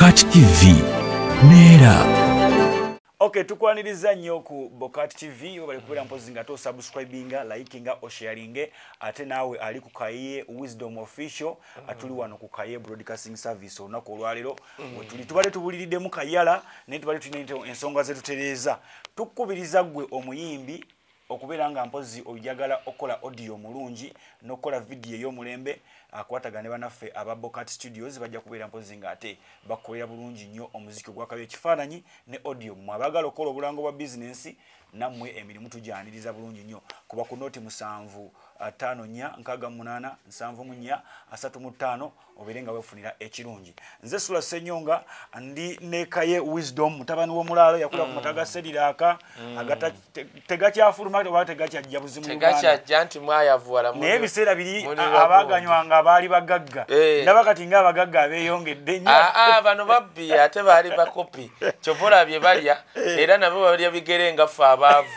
bokati tv neera ok tukwaniriza nnyo ku bokat tv bali kubeera mpozi nga tosubscribinga likinga osharinge ate naawe ali ku kaye wisdom official atuli wano ku kaye broadcasting service olunaku olwaleero wetuli tubale tubuliriddemu kayala naye tubale tulina ensonga zetutereeza tukubiriza ggwe omuyimbi okubeera nga mpozi oyagala okukola audio mulungi n'okukola vidiyo ey'omulembe akwatagana ne bannaffe aba bocat studios bajja kubeera mpozi nga ate bakolera bulungi nnyo omuziki ogwakabya ekifaananyi ne audio. Mmwe abagala okukola obulango bwa bizinensi nammwe emirimu tugyaniriza bulungi nnyo. Kuba ku nooti musanvu ttaano nnya nkaaga munaana nsanvu mu nnya asatu mu ttaano obeere nga weefunira ekirungi. Nze sula senyonga ndi nekaye wisdom mutabani w'omulaalo yakula ku mata ga seriraaka agata te- tegakyafuluma oba tegakyajja buzimu naye ebiseera biri abaaganywanga baali bagagga. Eh. ndaba kati ngaabagagga abeeyongedde nnyo. Aa bano babbi ate baali bakopi. Kyova olabye balya era nabo balya bigere nga ffe abaavu.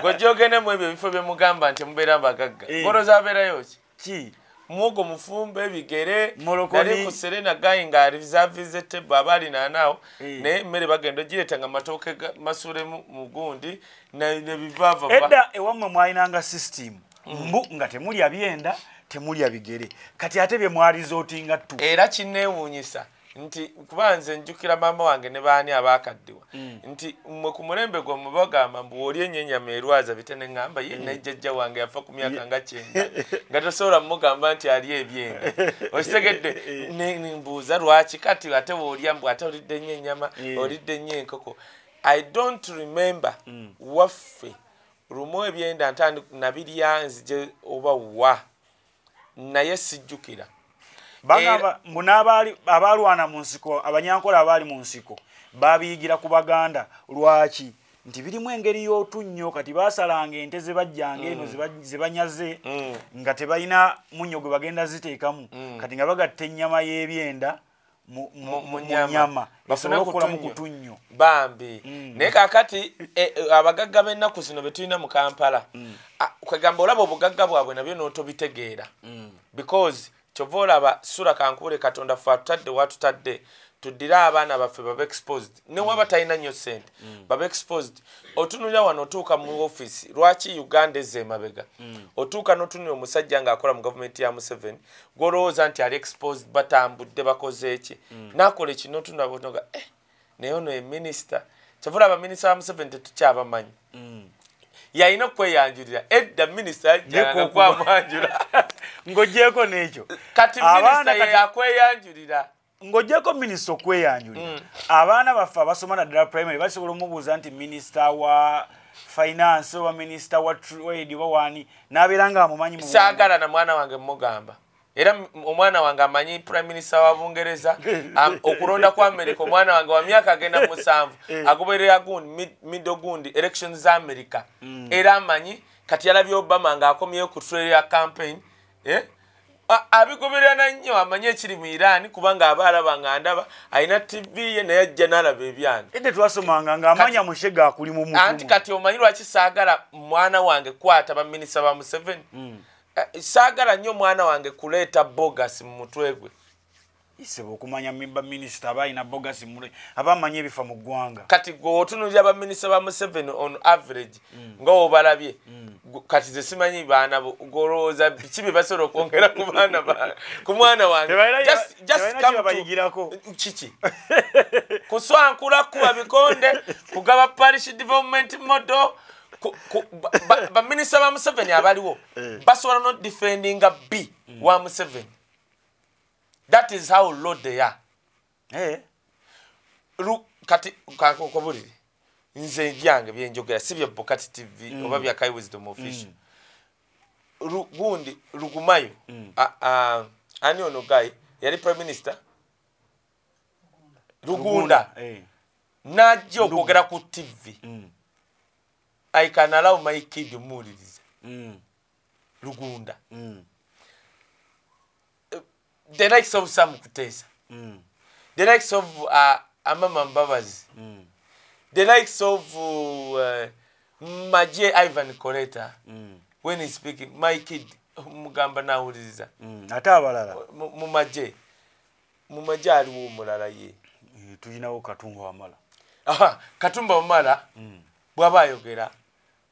Gwejogendemu ebyo ebifo byemugamba nti mubeera bagagga Eh. goloza abeerayo ki? Muwogo mufumba ebigere nali ku serena gayi nga reservize tebo aba alinanaawo Eh. naye emmere bagenda ogireeta nga matooke masule mu gundi ne- nebivaavava edda ewammwe mwalinanga system. Mbu nga temulya byenda temulya bigere. Kati ate bye mwaliza otinga ttu. Era kineewuunyisa nti kuba nze njukira maama wange ne baani abaakaddiwa. Nti mmwe ku mulembe gwammwe bagamba mbu oli enyo enyama erwaza bite ne ŋŋamba ye naye jjajja wange yafa ku myaka nga kyenda. Nga tosobola mugamba nti ali ebyenda. Okitegedde ne- nembuuza lwaki kati ate woolya mbu ate olidde nnyo ennyama Eh. olidde nnyo enkoko. I don't remember waffe lumu ebyenda ntandi nabirya nzije oba wa. Naye sijjukira bagamba mbu abaalwana mu nsiko abanyankola abaali mu nsiko babiyigira ku baganda. Lwaki? Nti birimu engeri y'otunnyo kati baasalanga ente ze bajjanga eno ze ba- ze banyaze Mm. nga tebalina munnyo gwe bagenda ziteekamu. Kati nga bagatta ennyama y'ebyenda mu- nyama basobole okukolamu ku ku tunnyo bambi. Mm. naye kakati e, e, abagagga b'ennaku zino be tulina mu kampala kwegamba olaba obugagga bwabwe nabyo n'otobitegeera. Because kyova olaba sula kankuule katonda fe atutadde watutadde tuddire abaana baffe babe exposed. Newaba talina nnyo sente babe exposed. Otunulira wano otuuka mu offisi lwaki uganda ezza emabega? Otuuka n'otunulira omusajja ng'akola mu gavumenti ya museveni gwolowooza nti ali exposed batambudde bakoze eki nakola ekino otunabonoga eh, naye ono eminisita kyova olaba minisita wa museveni tetukyabamanyi yalina okweyanjulira edda minisita yajjanga Yeko okuba- kwamwanjula ng'ogyeko n'ekyo. Kati minisita kati- ye yakweyanjulira ng'ogyeko minisita okweyanjulira abaana baffe abasoma naddala primary basobola omubuuza nti minisita wa finance oba minisita wa trade oba wani n'abeera nga amumanyi saagala na mwana wange mugamba era omwana wange amanyi prime minister wa bungereza okulonda kwa america omwana wange wa myaka agenda mu musanvu agoberera gundi mid- middle gundi elections za america. Era amanyi kati yalabye obama ng'akomyeyo ku trailer campaign eh? A- abigoberera nnyo amanyi ekiri mu iran kubanga aba alaba nga ndaba alina tv ye naye ajja n'alaba ebyange edde twasomanga ng'amanya mushega akuli mu anti kati omanyi lwaki saagala mwana wange kwata baminisita ba museveni? Eh, saagala nnyo mwana wange kuleeta bogas mu mutwe gwe. Isebe okumanya mimba minisita aba alina bogasi mule aba amanyi ebifa mu ggwanga. Kati gwe otunulira baminisita ba museveni on average nga wobalabye Gu- kati ze simanyi baana golowooza biki bye basobola okwongera ku baana ba- ku mwana wange? Kiki? Kuswankula kuba bikonde kugaba parish development model baminisita ba museveni abaliwo. Basobola not defendinga b wa museveni. That is how low they are. Eh, kati kakokobulire nze byange byenjogera si bya bokati tv oba bya kai wisdom official. Lu- gundi lugumayo. A- a- ani ono guy? Yali prime minister? Lugunda. Eh, najja okwogera ku tv mm, i can allow my kid muwuliriza mm, lugunda. Mm, the likes of sam kuteesa mm, the likes of uh, amama mbabazi. Mm, the likes of uh, maje ivan coleta mm, when he's speaking my kid mugamba nawuliriza mm. ate abalala? Mu mu maje. Mu maje aliwo omulala ye. Eh, tulinawo katumba wamala. Aha, katumba omala bw'aba ayogera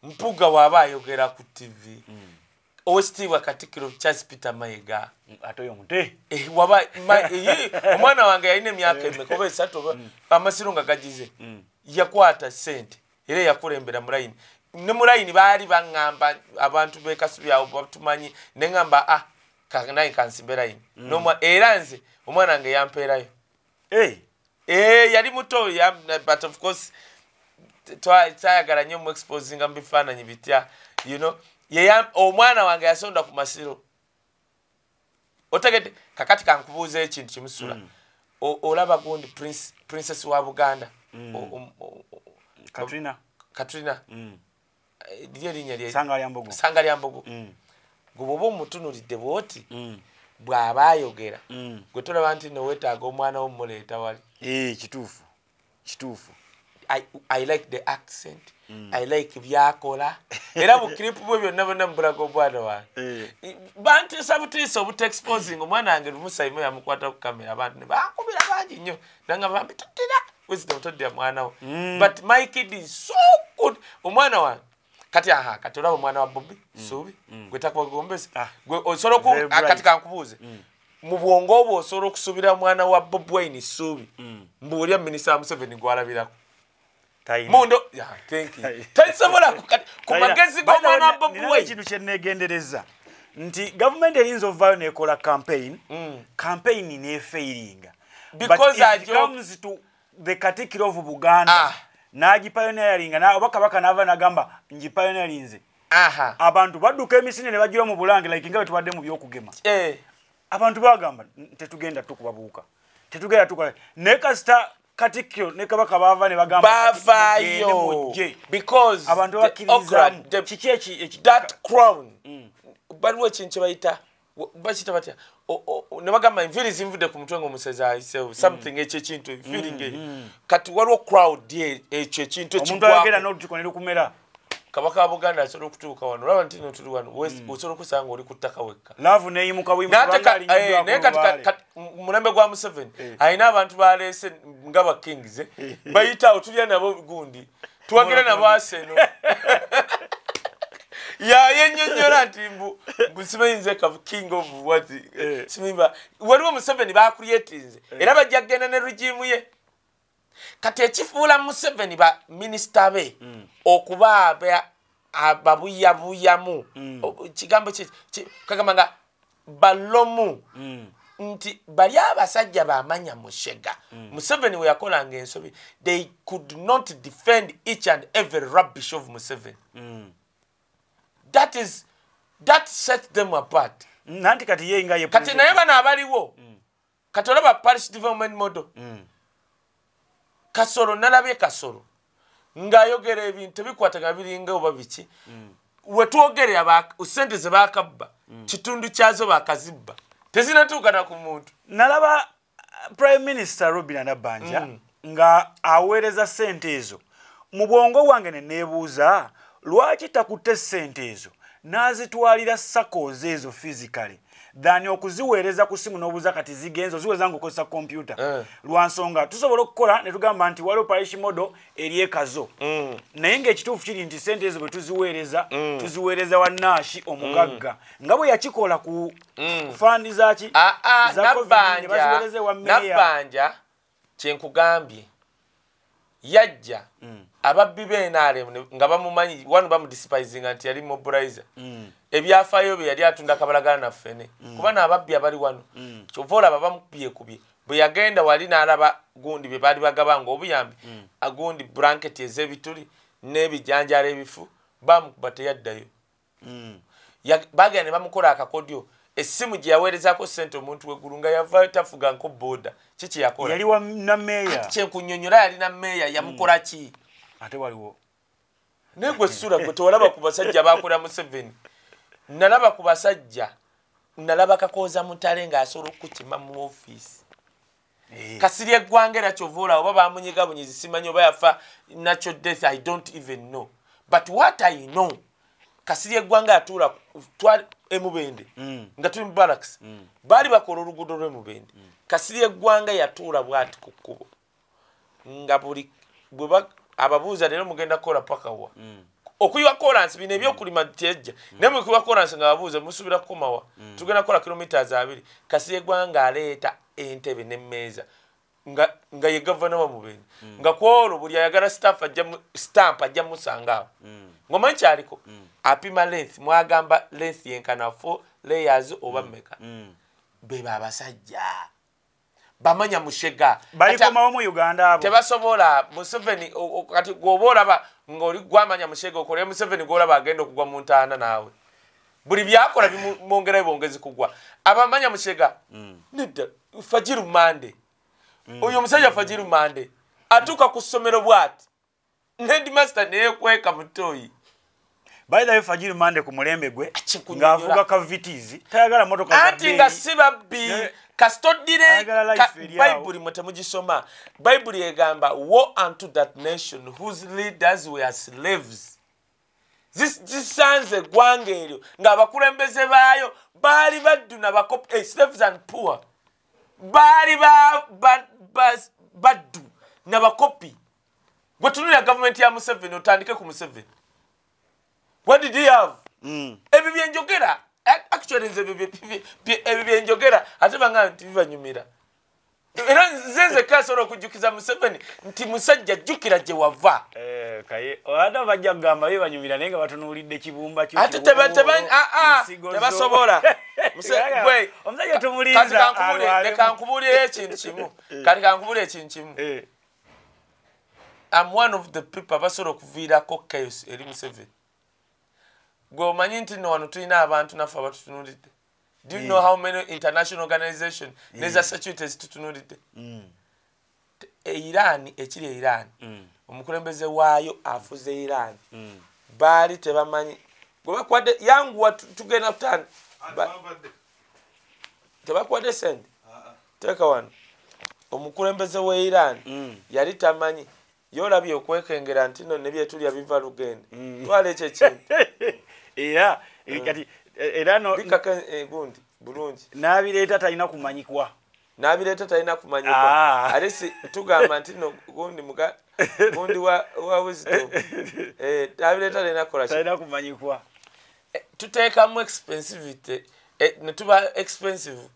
mpuga bw'aba ayogera ku tv owekitiibwa katikkiro charles peter mayiga. Mm, ate oyo mute Eh, waba ma- eyi, omwana wange yalina emyaka emeka oba esatu amasiro nga gagize yakwata sente era yakulembera mulayini ne mulayini baali baŋŋamba abantu bekasubyawo batumanyi neŋŋamba a kanaye kansimbe layini N'omwa- era nze omwana wange yampeerayo Eh, Eh, yali muto but of course twayagala nnyo muexposinga mu bifaananyi bitya you know? Omwana wange yasonda ku masiro. Otegedde kakati kankubuuza ekintu kimusula. O- olaba gundi Prince- princess wa buganda? O- katrina. Katrina. Mm. eh, lyo erinnya lye sanga lyambogo sanga lya mbogo. Mm, gwe bwoba omutunulidde bwoti mm, bw'aba ayogera mm. gwe tolaba nti nowetaaga omwana wo muleeta wali. Eh, kituufu kituufu I, I like the accent. Mm. I like byakola era bukiripu bwe byonna byonna mubulaga omwana wange Eh. bantiisa butiisa obutexposing omwana wange lumusaimu yamukwata ku kamera abantu ne bankubira bangi nnyo. Nanga bambi tuttira wisdom toddya mwana wo. But my kid is so good. Omwana wange kati aha kati olaba omwana wa bobi suubi gwe takubagombesa Ah. gwe osobola kati kankubuuze. Mu bwongo obwo osobola okusuubira mwana wa bob wayne suubi mbuulya minisita museveni gwalabirako. Mundo Yeah, thank you. tasobola ku- magezi g'omwana wa ne- bob ninawo wayne ekintu kyenegendereza nti gavumenti eyinza ovaayo nekola campaign campaign ajo- comes to the katikkiro of buganda Ah. n'agipioneeringa na- oba kabaka nava nagamba ngipioneerinze. Aha. Abantu badduka emisinde ne bajira mu bulange like nga bwe tubadde mu byokugema. Eh. abantu bagamba "N- tetugenda tukubabuuka. Tetugenda tukola naye kasita katikkiro ne kabaka baava ne bagamba kati mugende bavaayo mujje." because abantu the okra, bakkirizamu the- kiki eki eki- that crown baliwo ekintu kyebayita bakita batya? Ne bagamba enviiri zinvudde ku mutwe ngaomusezi ayisewo something ekyo ekintu feeling eyo kati waliwo crowd ekyo ekintu omuntu ayogera n'olutiko ne lukumera kabaka wa buganda asobola okutuuka wano. Olaba nti notuli wano. Wes- osobola okusanga nga oli ku ttaka wekka. Naye eh, naye kati ka- ka- mu mulembe gwa museveni alina abantu baleese nga bakings bayitawo tulya nabo gundi. Tuwagire nabo aseno yayenyonyola nti mbu simayinze ka king of what? Eh. simimba waliwo museveni bakuyetinze era bajja kgenda ne regimu ye kati ekifuula museveni ba minisita be okuba aba- ababuyabuyamu O- kigambo ki ki- kagamba nga balomu nti bali abasajja bamanya mushega. Museveni we yakolanga ensobi. They could not defend each and every rubbish of museveni. That is that set them apart. Nanti kati ye nga kati naye bano abaliwo. Kati olaba parish development model kasolo nalabye kasolo ng'ayogera ebintu tebikwataga biringa oba biki? Wetwogerera ba- sente ze bakabba kitundu kyazo bakazibba. Tezinatuukana ku muntu. Nalaba uh, prime minister robina nabbanja nga aweereza sente ezo. Mu bwongo bwange ne neebuuza lwaki takutte sente ezo? N'azitwalira sakozi ezo physically thani okuziweereza ku simu n'obuuza kati zigenza oziweereza ngaokozesa kompyuta. Eh. lwansonga tusobola okukola ne tugamba nti waliwo parish model eri ekazo naye ng'ekituufu kiri nti sente ezo bwe tuziweereza tuziweereza wa naashi omugagga nga bwe yakikola ku fandi zaki ne baziweereza nabbanja. kyenkugambye yajja ababbi b'enrm nga bamumanyi wanu bamudisipizinga nti yali mobilizer ebyafaayo bye yali atunda kabalagala naffene kuba naababbi abali wano kyova olaba bamukubyekubye bwe yagenda wali n'alaba gundi bye baali bagaba nga obuyambi agundi blanketi ez'ebituli n'ebijanjala ebifu bamukuba teyaddayo. Ya- bagenda ne bamukola akakodyo. Essimu gye yaweerezako sente omuntu weggulu nga yavaayo tafuga nko booda ki kyeyakola yali wa nameeya kyenkunyonyola yalina meeya yamukola ki? Ate waliwo naye gwe sula gwe tewalaba ku basajja bakola museveni nalaba ku basajja nalaba kakooza mutale ng'asobola okukima mu ofiisi. Kasiri eggwanga era kyova olaba oba bamunyigabunyizi simanyi oba yafa natural death i don't even know. But what i know kasiri eggwanga yatuula twali emubende nga tuli mu baraks baali bakola oluguudo lw'emubende kasiri eggwanga yatuula bwati ku kkubo. Nga buli bweba ababuuza leero mugenda kukola pakawa okuyiwa kolansi bino ebyokulima tyejja naye mukuyiwa kolansi nga babuuza musuubira kukomawa tugenda kukola kilomitas abiri kasi egwanga aleeta entebe nemmeeza nga nga ye gavanama mubeni nga kwolwo buli ayagala stamp ajja musanga awo. Ngaomanyi kyaliko? Apima length mwagamba length yenkana fo layers oba meka bebe abasajja bamanya mushega balikomawo mu uganda abo. tebasobola museveni kati gwoba olaba ngaoli gwamanya mushega okole museveni gwolaba agenda okugwa mu ntaana naawe. Buli byakola bimwongerayo bwongezi kugwa. Abamanya mushega nedda fajiru mande. Oyo omusajja fajiru mande atuuka ku ssomero bwati. Nedmaster neyekweka mutoyi way fajiri mande ku mulembe gwe ng'avuga kavities tayagala motoka anti nga si babbi Eri awo. bayibuli mwe temugisoma. Bayibuli egamba wo unto that nation whose leaders were slaves. Zis- zisanze eggwanga eryo ng'abakulembeze baayo baali baddu nabakopi eh, slaves and poor. Baali ba- ba- ba- baddu nabakopi gwe tunulira gavumenti ya museveni otandike ku museveni. What did he have? Mm. ebyo byenjogera actually nze ebyo bye- bye- bye- ebyo byenjogera ate banga nti bibanyumira era nze nzekka asobola okujjukiza museveni nti musajja jjukira gye wava. Eh, kaye ate bajja kugamba be banyumira naye nga batunuulidde kibumba ate ah, ah, tebasobola. Omusajja kati tumulinza kankubulire- alwalemu. leka nkubulire ekintu kimu. Kati kankubulire ekintu kimu. Eh, am one of the people abasobola okuviirako chaos eri museveni gwe omanyi nti no wano tulina abantu naffe abatutunulidde. Do you know how many international organization neza securities tutunulidde mm, e iran ekiri e iran. Mm, omukulembeze waayo afuze iran. Mm. baali tebamanyi. Gwe bakwadde yanguwa tu- tugenda kutanda tebakwadde sente? Teeka wano. Omukulembeze we iran Mm. yali tamanyi. Yolabye okwekengera nti no nebyetulya biva lugende Mm. twala ekyo ekintu era eh, kati eh, era bikaka egundi bulungi. N'abireeta talina kumanyikwa. Nabireeta talina Ah. kumanyika ate si tugamba nti no gundi muga gundi wa, wa wisdom. Eh, nabireeta talina kukola talina kumanyikwa. Eh, tuteekamu expensivity eh, netuba expensive. eh,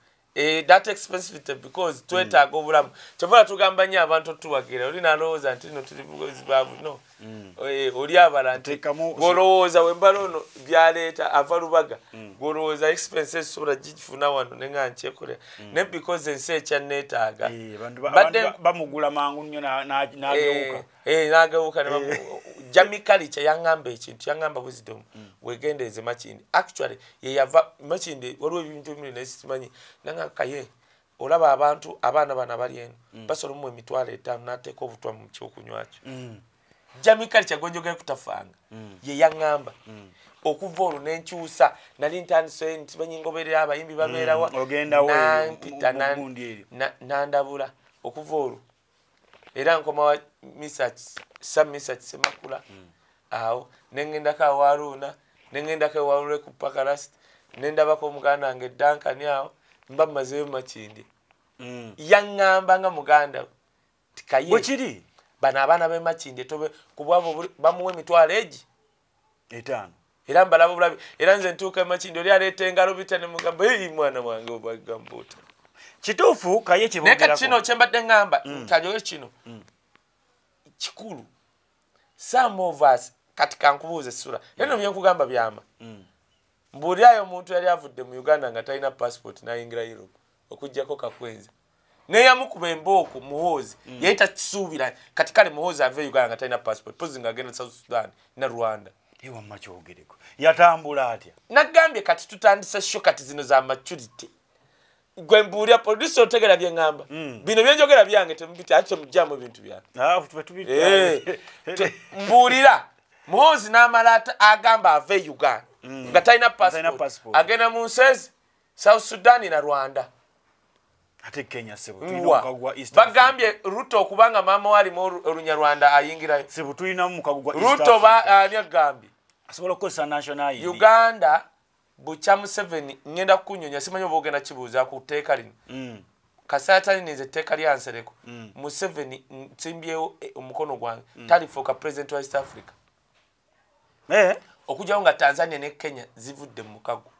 that expensivity because twetaaga obulamu kyovala tugamba nnyo abantu otuwagira oli nalowooza nti no tuli bugozi bwabu no. Eh, oli abala nti golowooza wembala ono byaleeta ava lubaga golowooza expenses sobola gifuna wano nenga nkyekolera ne because ensi ekyanneetaaga Eh, bamugula mangu nnyo na- na- n'agewuka. Nagewuka jamikali kyeyaŋŋamba ekintu yaŋŋamba wisdom. Wegendeeze makindi actually yeyava makindi waliwo ebintu ebimuli naye simanyi nanga kaye. Olaba abantu abaana bano abali eno basobola omuwa emitwalo etaano n'ateeka obutwa mu kyokunywakyo Mm, jamikali kyagonjogere kutafanga. Yeyaŋŋamba okuva olwo nenkyusa nali ntandiseyo nti banyingoberera abayimbi babeerawa Mm, ogendawo eyo, nampita nandabula. Okuva olwo era nkomawa misach sam misach semakula awo neŋŋendako awaluuna neŋŋendako ewalule ku pakarast nendabako omuganda wange dankani awo mba mmazeyo makindi mm. yaŋŋamba nga muganda we ti kaye bwe kiri? bano abaana bemakindi tobe kubwabo bamuwa emitwalo egi etaano. Era mbalaba bulabi era nze ntuuka emakindi oli aleeta engalo bita nemugamba eyi mwana wange obagambuuta kituufu kaye naye kati kino kyembadde ŋŋamba kalyoyo kino. Kikulu some of us kati kankubuuza essula era no byenkugamba byama mbuulirayo omuntu yali avudde mu uganda nga talina passport nayingira europe okugjako kakwenza neyamukuba embooko muhoozi yali takisuubira. Kati kale muhoozi ava e uganda nga talina passport pozi nga agenda south sudan na rwanda. Ewamma kyogereko. Yatambula atya? Nagambye kati tutandise sho kati zino za maturity. Gwe mbuulira producer otegera byeŋŋamba bino byenjogera byange temubiti ate temugjamu ebintu byange. Ah, Eh, mbuulira. Muhoozi n'amala agamba ava e uganda nga talina passport. agenda mu nsezi south sudan na rwanda. Ate kenya bagambye ruto okubanga maama we alimu olu- olunyarwanda ayingirayo ruto ba- Africa. ani agambye? Asobola okukozesa national ID. uganda bukya museveni ngenda kukunyonya simanyi oba ogenda kibuuza ku tteeka lino. Mm. kasaatani nze etteeka lyansereko museveni mm, nsimbyewo eh, omukono gwange. Talifuuka president wa east africa. Eh? Okugyawo nga tanzania ne kenya zivudde mu mukago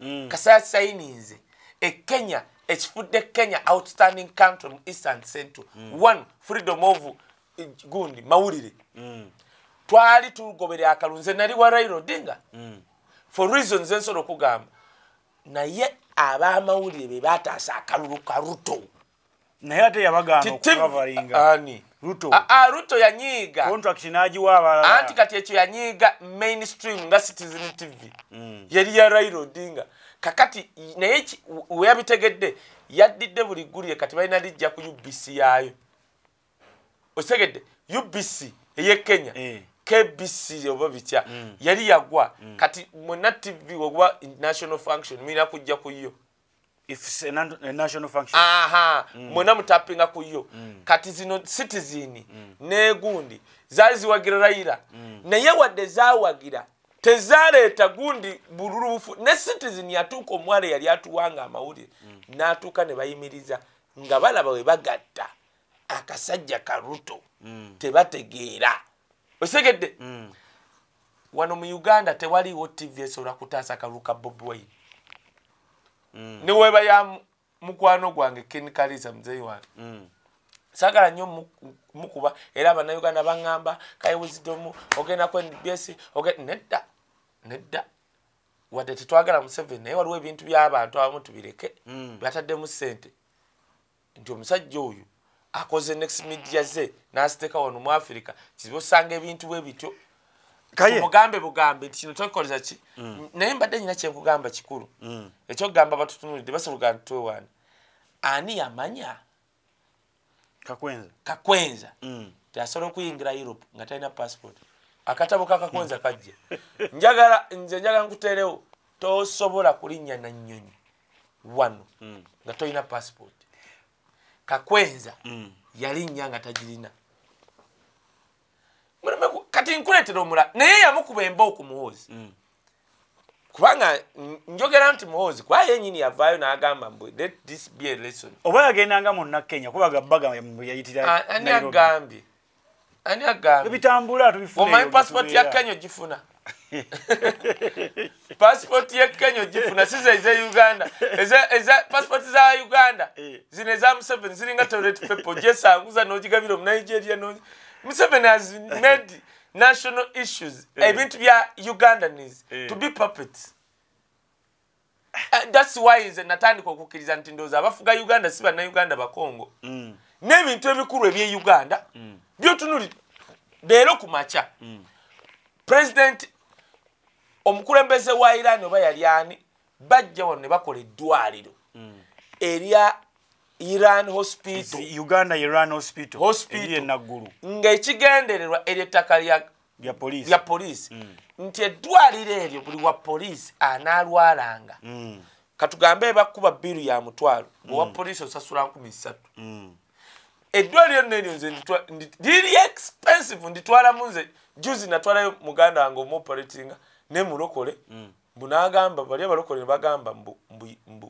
Mm. kasaya sayininze ekenya ekifudde kenya outstanding country mu eastern central one freedom of eh, gundi mawulire Mm. twali tugoberera akalunze nali wa raila odinga Mm. for reasons ensobola okugamba naye abamawulire be bataasa akalulu ka ruto naye ate yabagaana Ti- okukavalinga. Ani? Ruto. Ah, ah, ruto yanyiiga. Contract nagiwa abalala anti kati ekyo yanyiiga mainstream nga citizen tv Mm. yali ya raila odinga. Kakati naye ki- we yabitegedde yaddidde buli gulire kati balina lijja ku ubc yaayo. Okitegedde ubc eyekenya Eh. kbc oba bitya yali yagwa. Kati mwena tv oba national function mulina kujja ku yo if it's a, national function. Aha mwena mutapinga ku yo kati zino citizen negundi zaali ziwagira raira. Naye wadde zawagira tezaleeta gundi bululubufu ne citizen yatuuka omuwala yali atuwanga amawulire n'atuuka ne bayimiriza nga balaba we bagatta akasajja karuto tebategeera. Osegedde Mm. wano mu uganda tewaliiwo tv esobola kutaasa akalulu ka bobi wine Mm. neweeba ya mu- mukwano gwange ken kalisa muzeyi wange Mm. sagala nnyo mu- mukuba era abannayuganda baŋŋamba kayiwizidomu ogenda ku nbs nedda nedda wadde tetwagala museveni naye waliwo ebintu by'abantu abamu tubireke Mm. byataddemu ssente nti omusajja oyo akoze next media ze n'aziteeka wano mu afirika kizibu osanga ebintu bwe bityo kaye. Tumugambe bugambe nti kino tokikoleza ki? Naye mbadde nyina kyenkugamba kikulu. Mm. ekyokugamba batutunulidde basobola ntwewaani ani yamanya? Kakwenza. Kakwenza. Mm. teasobola okuyingira europe nga talina passport. Akatabo kakakwenza kajja njagala nze njagala nkuteerewo tosobola kulinnya na nnyonyi wano Mm. nga tolina passport. Kakwenza Mm. yalinnya nga tagirina kati nkuleetera omulala naye yamukuba embooku muhoozi. Mm. kubanga njogera nti muhoozi kuba yenyini yavaayo n'agamba mbu let this be a lesson. Oba yagendanga monna kenya kuba gabbaga yayitira ani agambye? Ani agambye? Ebitambula tubifuna omanyi eyo passport ya kenya ogifuna? Passport ya kenya ogifuna sizo eza uganda passport za uganda. Eh. zino eza museveni ziringa toilet paper. Ogyesanguza n'ogigabira mu nigeria no museveni has made national issues. Eh. ebintu bya ugandans Eh. to be puppets. Uh, thats why nze natandika okukkiriza nti ndowooza abafuga uganda si bannayuganda bakongo Mm. n'ebintu ebikulu ebye uganda byotunuli leero ku makya. President omukulembeze wa iran oba yali ani bajja wano ne bakola eddwaliro erya iran hospital. Uganda iran hospital. Hospital. enaggulu. Ng'ekigendererwa ery'ettaka lya poliisi. lya poliisi. Nti eddwaliro eryo buli wa poliisi anaalwalanga. Mm. katugambe bakuba biru ya mutwalo bwewa poliisi osasula nkumi ssatu. Mm. eddwaliro nno eryo nze liri expensive nditwalamu nze juzi natwalayo muganda wange omuoperatinga nemulokole mbu nagamba bali abalokole nebagamba mbu, mbu,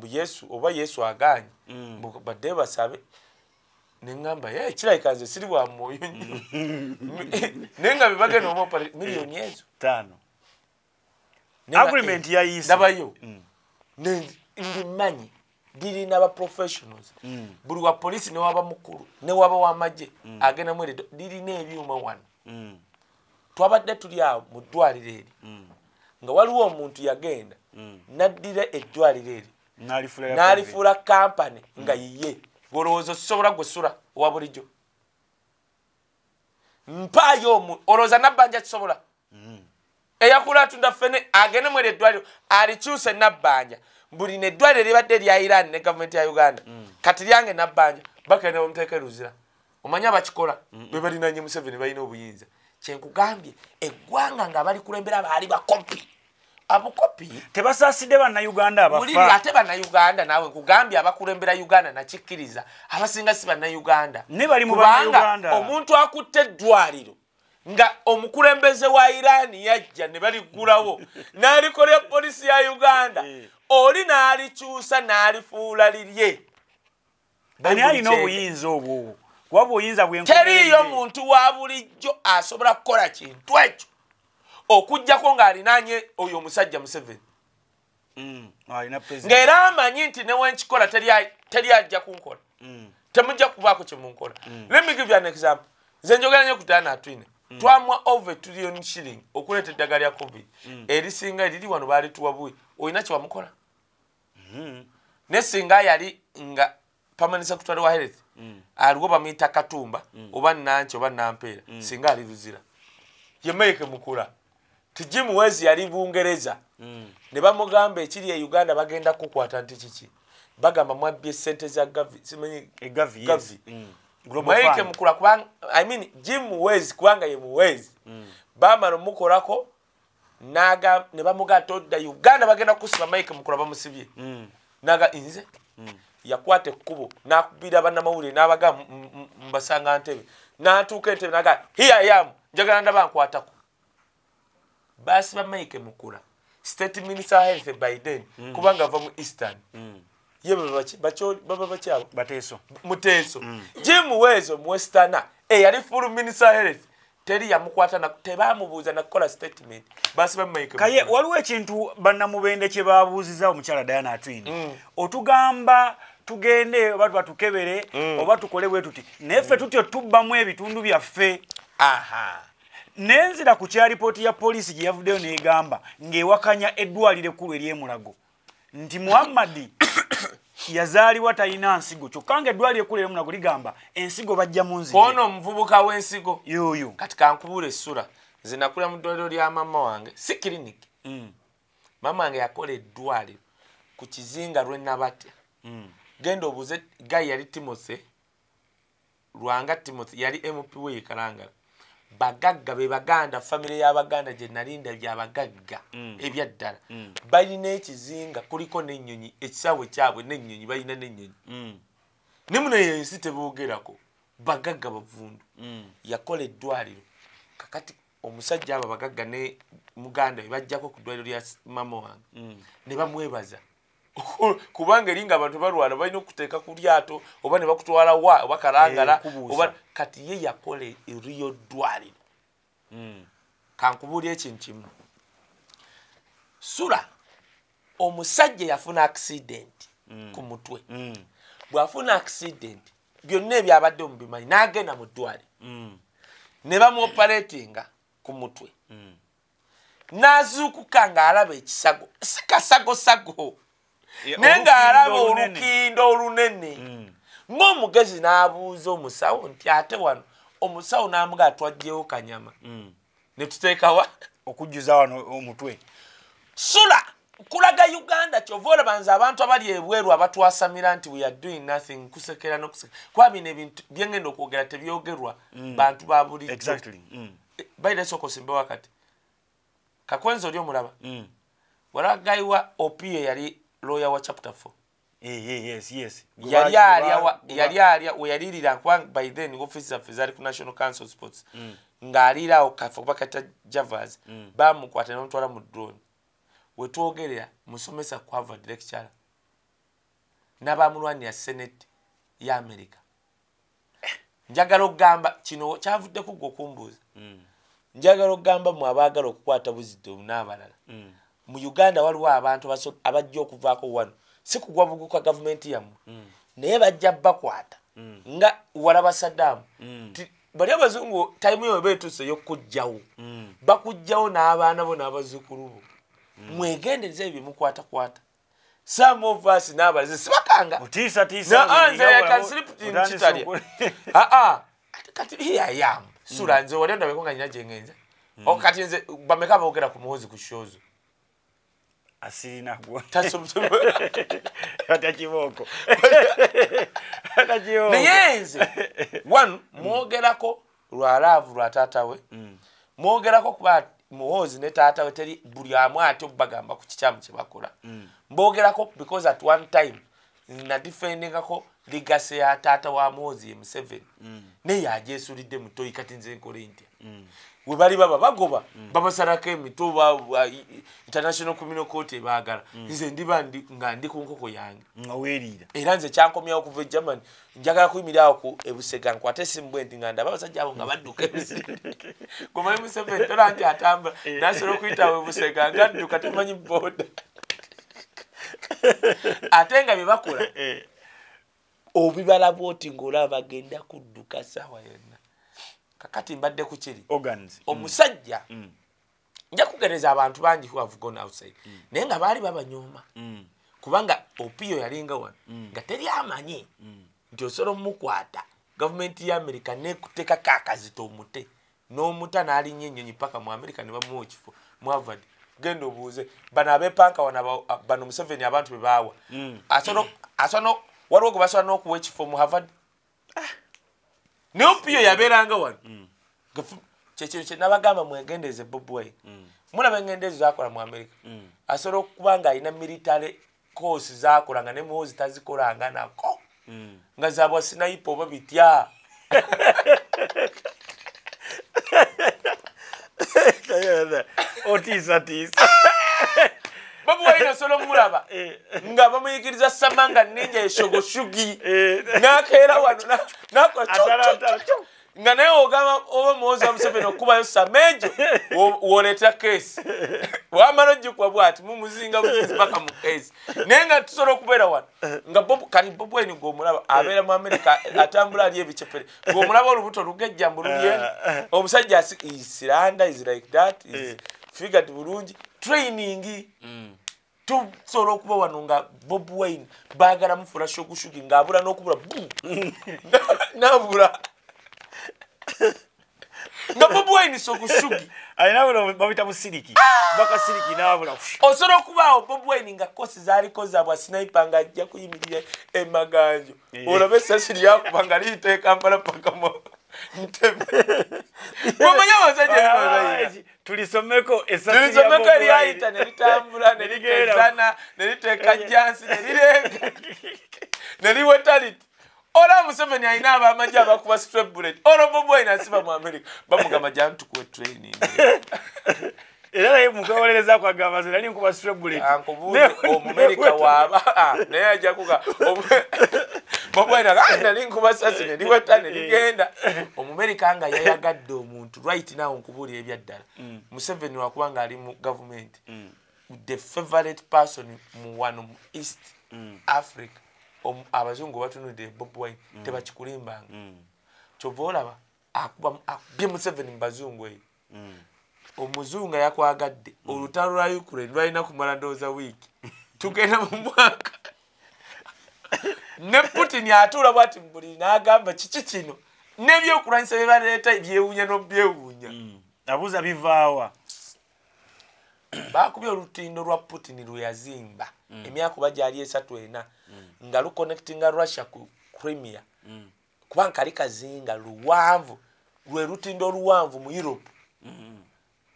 mbu, yesu oba yesu aganye mbu badde basabe neŋŋamba ye kirabika nze siri bwa mwoyo nnyo. Naye nga bebagenda omuopera miliyoni ezo nga- Agreement eh, yayise. ndabayo Mm. Ndimanyi lirina ba professionals. Buli wa polisi newaba mukulu newaba wamagye agendamu erido lirina ebyuma wano. Mm. twabadde tuli awo mu ddwaliro eri. Nga waliwo omuntu yagenda naddira eddwaliro eri N'alifuula kampani nga yiye olowooza osobola gwesula owa bulijjo. Mpaayo omu olowooza nabbanja kisobola? Eyakula atunda fene agende mweri eddwaliro alikyuse nabbanja. Buli neddwaliro libadde erya iran ne gavumenti ya uganda. Kati lyange nabbanja bagenda bamuteeka eruzira omanyi abakikola? Be balinanye museveni balina obuyinza. Kyenkugambye eggwanga nga balikulembera baali bakopi abukopi? Tebasaasidde bannayuganda abafa. Ate bannayuganda naawe nkugambye abakulembera uganda nakikkiriza. Abasinga si bannayuganda. Ne bali mu bannayuganda. omuntu akutte eddwaliro nga omukulembeze wa irani yajja ne baligulawo n'alikolera polisi ya uganda Eh. oli n'alikyusa n'alifuula lirye. Ani alina obuyinza obwo? Kuba buyinza teriiyo muntu wa bulijjo asobola kukola kintu ekyo okugjako ng'alinanye oyo omusajja museveni. Ng'era amanyi nti newenkikola teri- ajja kunkola. Temujja kubaako kyemunkola let me give you an example. Nze njogera nyo ku dana twine. Twamwa over trillion shilling okuleeta eddagala lya covid. Erisinga eriri wano baalituwa buwi olina kyewamukola ne singa yali nga permanent secretary wa health aliwo bamuyita katumba oba nanki oba nampeera singa ali luzira. Ye meke mukula tijimuwezi yali bungereza. Ne bamugamba ekiri e uganda bagenda kukwata nti kiki? Bagamba mwabbye sente za gavi egavi Gavi. mike mukula kubanga i mean jim muwezi kubanga ye muwezi. Bamala omukolako naga ne bamugaa todda uganda bagenda kusiba mike mukula bamusibye. Naga nze? Yakwata ekkubo nakubira bannamawulire nabaga mbasanga ntebe. Natuuka entebe naga here am njagala ndaba nkwatako basiba mike mukula. State minister health by then kubanga ava mu eastern. Ye baba bakyabo bateeso muteeso jim wezo muwestana eyali full minister health. Teri yamukwata na- tebamubuuza nakukola statement. Basiba mike kaye waliwo ekintu bannamubende kye babuuziza omukyala diana atwin otugamba tugende oba batukebere oba tukole bwe tuti naye ffe tutyo tubbamu ebitundu byaffe. Aha nenzira ku kyalipooti ya poliisi gye yavuddeyo n'egamba ng'ewakanya eddwaliro ekkulu eryemulago nti muhammadi yazaalibwa talina nsigo kyokka nga eddwaliro ekkulu eryemulago ligamba ensigo bajja mu nzige. Kwono omuvubuka w'ensigo? Yoyo kati kankubula essula nze nakulira mu ddwaliro lya mama wange si kiriniki Mm, mama wange yakola eddwaliro ku kizinga lwenabatya mm, genda obuze gayi yali timothy lwanga timothy yali mp weyikalangala bagagga be baganda famire y'abaganda gye nalinda byabagagga ebyaddala. Balina ekizinga kuliko n'ennyonyi ekisaawe kyabwe n'ennyonyi balina n'ennyonyi. Mm, ne muno yensi teboogerako bagagga bavundu. Mm. yakola eddwaliro. Kakati omusajja abo abagagga ne muganda we bajjako ku ddwaliro lya mama wange. Ne bamwebaza kubanga eri nga abantu balwala balina okuteeka ku lyato oba ne bakutwala wa oba kalangala Eh, oba kati ye yakola eriyo ddwaliro. Kankubuulya ekintu kimu. Sula omusajja yafuna accident ku mutwe. Mm, bw'afuna accident byonna ebyabadde mubimanyi n'agenda mu ddwaliro. Mm, ne bamuoperatinga ku mutwe. N'azuukuka ng'alaba ekisago si kasagosago naye ng'alaba olukindo olunene. Mm. ng'omugezi n'abuuza omusawo nti ate wano? Omusawo n'amuga twajjewo kanyama. Mm. ne tuteekawa okujjuza wano omutwe. Sula! Kulaga uganda kyova olaba nze abantu abali ebweru abatwasamira nti we are doing nothing kusekera nokusekera kuba bino ebintu byengenda okwogera tebyogerwa bantu ba bulijjo exactly. Mm. baire soko simbe wakati. Kakwenzi oli omulaba? Mm. walagayiwa opie yali lawyer wa chapter 4 Eh, eh, yes yes. Yali alya yali alya weyalirira kuba by then office zaffe zali ku national council sports. Ng'alirawo kaffe kuba kata javas bamukwata nemutwala mu drone. Wetwogerera musomesa ku harvard lecturer n'abamulwanira senate ya america. Njagala okugamba kino kyavuddeku gwe okumbuuza. Mm. njagala okugamba mwe abaagala okukwata buzitomu n'abalala. Mm. Mu uganda waliwo abantu abajja okuvaako wano. Si kugwa buguka gavumenti yammwe. Naye bajja bakwata. Nga walaba saddaamu Ti- bali abazungu tayimu yo beetuuse ey'okkuggyawo Mm. bakugjawo n'abaana bo n'abazzukulu bo. Mwegendereza ebyo byemukwatakwata some of us n'abalaze sibakanga. Nze nga I can wala- sleep in otandise Kitalya. oku- aa kati here I am. Sula nze wali ondabeko nga nyina gyengenza O, kati nze bameka boogera ku muhozi ku shozo asirina gwo. Ata kibooko ata kibooko naye nze one mwogerako lwalaavu lwa taata we. Mwogerako kuba muhozi ne taata we teri buli amu ate bagamba ku kikyamu kye bakola. Mbogerako because at one time nadifendingako ligase ya taata wa mwozi ye museveni. Mm. naye ajesulidde mutoyi kati nze nkole ntya we bali baba bagoba. Babasalako emito ba- ba- international criminal court ebaagala. Nze ndiba ndi- nga ndi ku nkoko yange. Nga era nze kyankomyawo kuva e germany. Njagala kuyimirirawo ku ebusega nkwate simbwe nti nga ndaba abasajja abo nga badduka ebusega gomanyi museveni tola nti atambula. Nasobola okuyitawo ebusega nga adduka temanyi boda ate nga bye bakola obibala bwoti ngaolaba bagenda kudduka saawa yonna kakati mbadde ku kiri. Organs. Omusajja Mm. nja kugereza abantu bangi who have gone outside. Naye nga baali babanyooma. Mm. kubanga opiyo yalinga wano nga teri amanyi. Nti osobola omukwata gavumenti ya amerika nekutekako akazito omute. N'omuta n'alinnya ennyonyi paka mu amerika ne bamuwa ekifo mu harvard. Genda obuuze. Bano abepanka wano bano museveni abantu bebaawa asobola asobola waliwo gwe basobola n'okuwa ekifo mu harvard naye opiyo yabeeranga wano. Gafu- kyekintu kyenabagamba mwegendeze bob wine. Mulaba engendo ezo zakola mu amerika asobola okuba nga alina military course zakola nga ne muwozi tazikolanga nako. Nga zabwa sinaipa oba bitya? Otiisatiisa bob wine osobola omulaba nga bamuyigiriza samanga ninja eshogoshugi nakeera wano nakola nga naye ogamba oba muwozi wa museveni okubayo samejo wo- woleeta keesi wamala ogikuwa bwati mumuzinga buzinzi paka mu keesi naye nga tusobola okubeera wano nga kati bob wine gweomulaba abeera mu amerika atambula ali ebicepere gweomulaba olubuto lugejja mu lulyeni omusajja asi- is siranda is like that is figured bulungi. Training tusobola okuba wano nga bob wine baagala mufula shogushugi ngaabula n'okubula bu nabula. Nga bob wine sogushugi alina buno babita busiriki bakasiriki nabula. Osobola okubaawo bob wine nga kosi zaliko zabwa snipe nga ajja kuyimirira emaganjo olaba esasi lyakuba nga liyita ekampala paka mu ntebe omanya abasajja tulisomeko lilisomeko eryayita nelitambula nelitezana neliteeka jansi nelirenga neliweta liti olaba museveni alina abamajje abakuba strablet olwo bobwaine asiba mu america bamugamba jantukuwe training era naye mukwewolereza kwagamba ze nali nkuba ankubuuze omumerika waaba ah, naye ajakuga bobwaine nali nkuba sasi neliweta neligenda omumerika nga yayagadde omuntu right now nkubuulira ebyaddala. Museveni wakuba nga ali mu gavumenti. The favorite person mu wano mu east africa omu- abazungu batunudde bob wine tebakikulimbanga. Kyova olaba akuba- akubye museveni mu bazungu eyo omuzungu yakwagadde olutalo lwa ukraine lwalina kumala ndowooza wiiki. Tugenda mu mwaka. Ne putin atuula bwati buli n'agamba kiki kino? N'ebyokulwanyisa bye baleeta ebyewuunya n'obyewuunya. Abuuza bivaawa. Bakubye olutindo lwa putin lwe yazimba. Emyaka oba gyali esatu ena nga luconnectinga russia ku crimea. Kuba nkali kazinga luwanvu lwe lutindo oluwanvu mu europe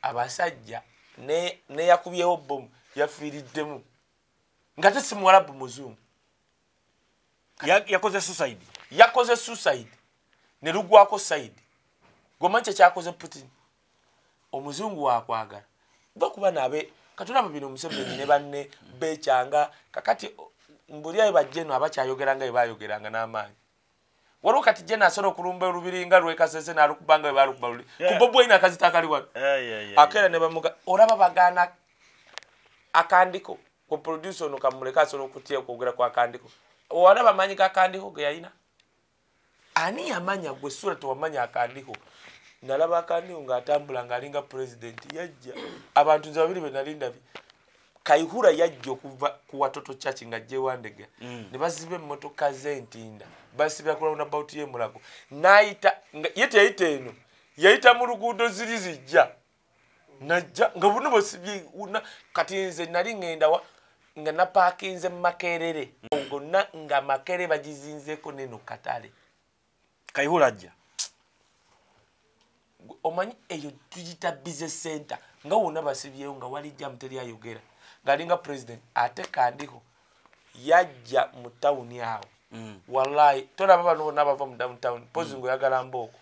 abasajja ne- neyakubyewo bomu yafiiriddemu. Nga tesi muwalabu muzungu. Ya- yakoze suicide. Yakoze suicide. Ne lugwako side. Gomanyi kyekyakoze putin. Omuzungu wakwagala bakuba nabe katulaba bino museveni ne banne bekyanga kakati o- mbuli ayo bajjeno abakyayogeranga bebayogeranga n'amaanyi waliwo kati je nasobola okulumba olubiringa lwekasese nalukubanga webalukuba luli. Yeah. kubobwaina akazita akali wano. Akeera ne bamuga olaba bagaana akandiko ku producer ono kamuleka asobola okutya okwogera ku akandiko. Olaba amanyi gakandiko ge yalina? Ani yamanya gwe sura tewamanya akandiko? Nalaba akandiko ngaatambula ngaalinga pulezidenti yajja. Abantu nze babiri benalindabye kaihura yajja okuva ku watoto chaki nga jewandega ne baziba emmotoka zentinda basibira ku roundabout yemulago nayita ye teyayita eno. Yayita mu luguudo ziri zijja. Najja nga buno bwesibye una kati nze nali ngenda wa nga napakinze mumakerere gonna nga makere bagizinzeko neno katale. Kaihura ajja omanyi eyo tuyita business center nga wonna basibyewo nga wali jamu teri ayogera. Ngaalinga president ate kandiko yajja mu tawuni awo wallahi tolaba bano bonna bava mu downtown pozi ngaoyagala mbooko.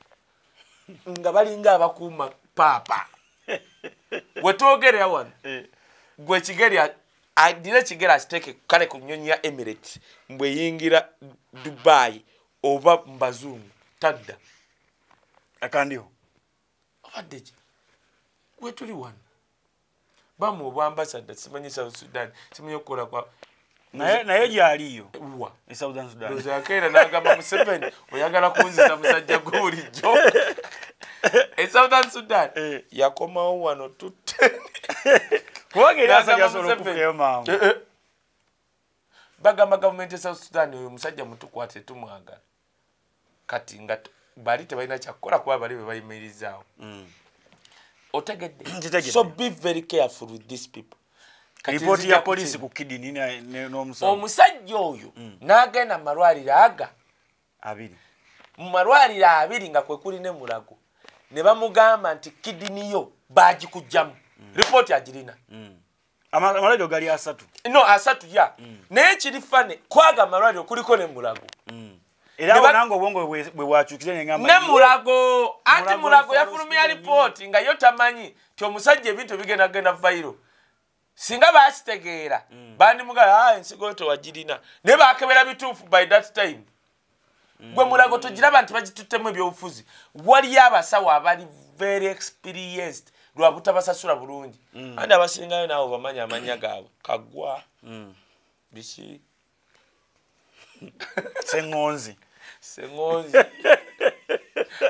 Nga balinga abakuuma paapa wetwogerera wano Eh. gwe ekigeri adire ekigeri akiteeke kale ku nyonyi ya emirates mbweyingira dubai oba mubazungu tadda. Akandiho? Obadde ki? Wetuli wano. Bamu obwambasada simanyi south sudan simanyi okukola kwa naye naye gyaliyo. Wa e southern sudan. Ozakeera nagamba museveni oyagala kunzisa musajja gwe bulijjo e southern sudan Eh. yakomawo wano tutte kubanga eri asajja asobola okufukayo mangu Eh, eh. bagamba gavumenti e south sudan oyo musajja mutukwate tumwagala. Kati nga bali tebalina kyakukola kuba bali be bayimirizaawo. Otegedde. So be very careful with these people Nzija ya polisi kukiba. ku kidini n'omusawo omusajja oyo n'agenda mu malwaliro aga. Abiri. Mu malwaliro abiri nga kwe kuli ne mulago ne bamugamba nti kidini yo bagikugjamu ripooti agirina Ama- amalwaliro gali asatu. No asatu ya. Naye kiri fane kwaga amalwaliro kuliko ne mulago. Era nange obwongo bwe bwakyukire ne mulago anti Mulago yafulumya lipooti nga yo tamanyi ti omusajja ebintu bigenda genda vairo singa bakitegeera bandimugala "Ah, ensigo tewagirina. Naye bakebera bituufu by that time. Gwe mulago togiraba nti bagituttemu ebyobufuzi waliyo abasawo abali very experienced lwa butabasasula bulungi. Andi abasingayo naawe bamanyi amanya gaabwe. Kagwa biki? Seŋŋonzi seŋonzi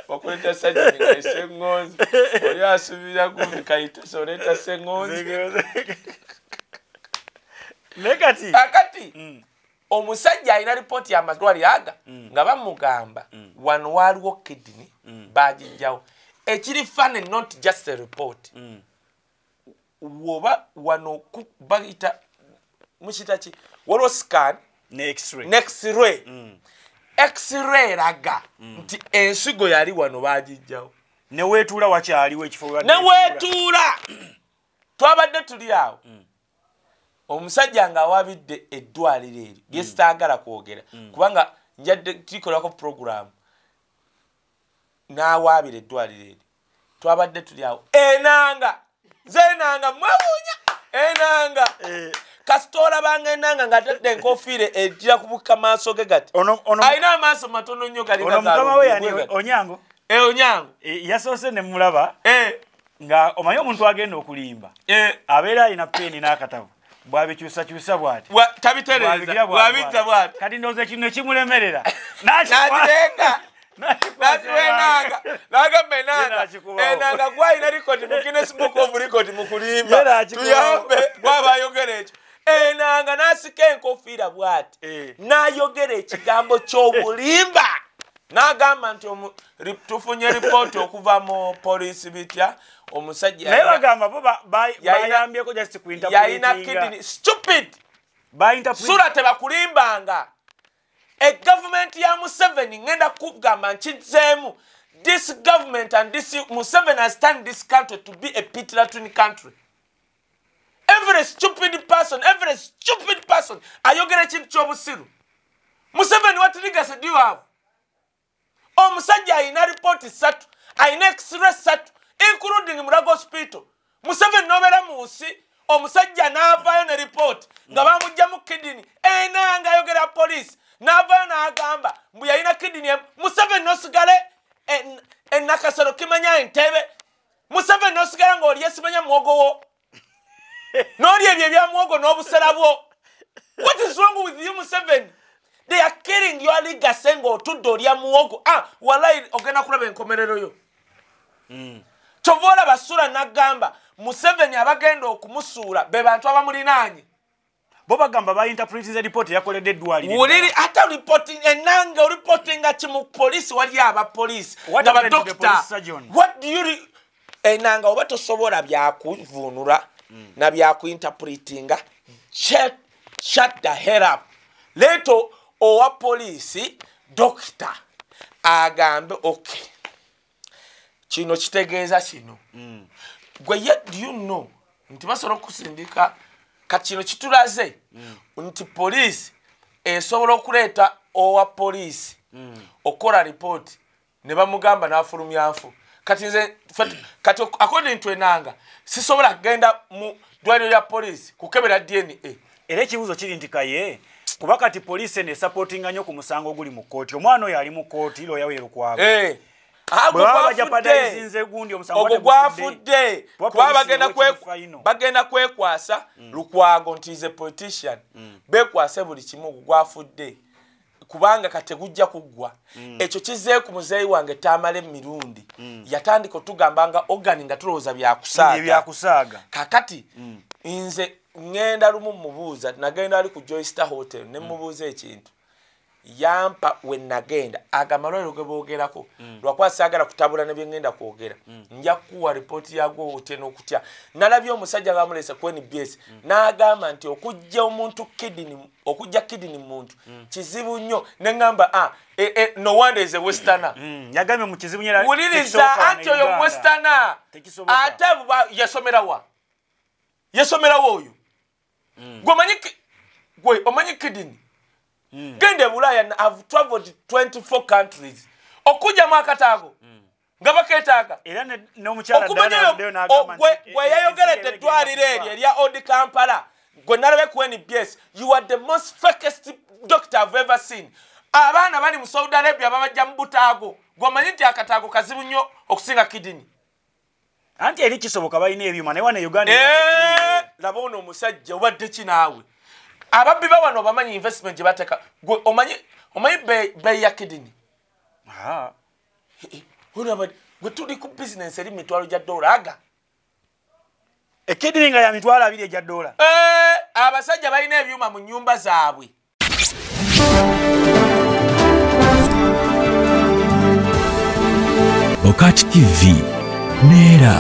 wakuleta sajini nga seŋonzi oli asubira gundi kayitose oleeta seŋonzi naye kati akati omusajja alina lipooti yamalwaliro aga nga bamugamba wano waaliwo kidini bagijjawo ekiri fane not just a report. Woba wano bayita mukita ki? Waliwo scan ne x-ray x-ray eraga. Nti ensigo yali wano bagijjawo ne weetuula wakyaliwo ekifo we ne wadde- weetuula! Twabadde tuli awo. Omusajja ng'awabidde eddwaliro eryo lyesitaagala kwogera. Kubanga njadde kikolako puroguramu n'awaabira eddwaliro eryo twabadde tuli awo. Enanga! Zenanga mwewuunya enanga kasita olabanga enanga ng'atadde enkofiire ejira kubuka maaso ge gati. Ono ono alina amaaso matono nnyo gali ono mukama we yani onyango? Onyango. Eh, yasoose ne mulaba Eh, nga omanyi omuntu agenda okulimba. Abeera alina peeni n'akatabu bwabikyusakyusa bwati? Bwati bwabita bwati? kati ndowooza ekintu ekimulemerera. Nagirenga nakiwenanga nagamba enanga enanga gwalina rikodi mu guinness book of record mu kulimba. Tuyambe. Gwabayogera ekyo enanga nasika enkofiira bwati. Eh. nayogera ekigambo ky'obulimba. Nagamba nti tufunye ripooti okuva mu polisi bitya? Omusajja naye bagamba bo bayambyeko just yalina kidini stupid! Sula tebakulimbanga egavumenti ya museveni ngenda kugamba nkizeemu this government and this museveni has turned this country to be a pitlatun country. Every stupid person every stupid person. Ayogera ekintu kyobusiru museveni what legacy do you have? Omusajja ayina ripooti satu ayina x-ray satu including mulago hospital. Museveni nobeera mu nsi omusajja n'avaayo ne ripooti nga bamugjamu kidini enanga ayogera poliisi n'avaayo n'agamba mbu yalina kidini emu museveni nosigale en- enakasero kimanya entebe. Museveni nosigala ng'oli yesimanya n'oli ebyo ebyamuwogo n'obusera bwo. What is wrong with you museveni? They are killing your legacy ng'otudde olya muwogo ah walayi ogenda kulaba enkomerero yo. Kyova olaba sula n'agamba museveni abagenda okumusuula be bantu abamulinaanye bo bagamba bainterpretinze ripooti yakoledde eddwaliro wuliri ate reporting enanga oripotinga ki mu polisi wali abapoliisi nga badokita surgeon? what do you re- enanga oba tosobola byakuvuunula na byakuinterpretinga shut, the head up. Leeto owa poliisi dokita agambe okay. Kino kitegeeza kino. Gwe ye do you know? Nti basobola okusindika kati kino kitulaze? Nti poliisi esobola okuleeta owa poliisi okukola ripooti ne bamugamba n'afulumyanfu kati nze kati according to enanga sisobola kugenda mu ddwaliro lya poliisi kukebera dna era ekibuuzo kiri nti kaye kuba kati poliisi eno esapootinga nnyo ku musango oguli mu kkooti omwana oyo ali mu kkooti bajapadayizinze gundi omusango ogwo gwafudde. bagenda kwekwasa lukwago nti ze politician. Bekwase buli kimu ogwo gwafudde kubanga kati gujja kuggwa. Ekyo kizee ku muzeeyi wange tamala emirundi. Yatandika otugamba nga ogani nga tulowooza byakusaaga kakati nze ŋŋenda lumu mubuuza nagenda ali ku joyster hotel ne mubuuza ekintu yampa we nagenda agamalwaliro ge boogerako. Lwakuba saagala kutabula ne byeŋŋenda kwogera. Nja kuwa ripooti yagwo otya n'okutya. Nalabye omusajja bamulese ku nbs n'agamba nti okujja omuntu kidini okujja kidini muntu kizibu nnyo. Neŋŋamba ah, e, e, a Mm, mu kizibu nyera wuliriza anti oyo westana ate yasomerawa yasomerawo oyo? Gwe omanyi kidini genda ebulaaya na- have traveled 24 countries. Okujjamu akataago nga baketaaga era ne- n'omukyala okumanya Diana oyo Rodeo n'agamba gwe nti, gwe eh, yayogeredde ensi eddwaliro eryo erya odi kampala gwe nalabe ku nbs you are the most fakest doctor i've ever seen. Abaana bali mu saudi arabia babajja mu butaago gwe omanyi nti akataago kazibu nnyo okusinga kidini. Anti eri kisoboka balina ebyuma naye wano e uganda Eh, laba ono omusajja obadde ki naawe ababbi ba wano obamanyi investment gye bateeka gwe omanyi omanyi be- beeyi ya kidini? Ah, olaba gwe tuli ku bizinensi eri mitwalo gya dola. Aga. Ekidini nga ya mitwalo abiri egya dola? Eh, abasajja balina ebyuma mu nyumba zaabwe. Bokat TV. Neera.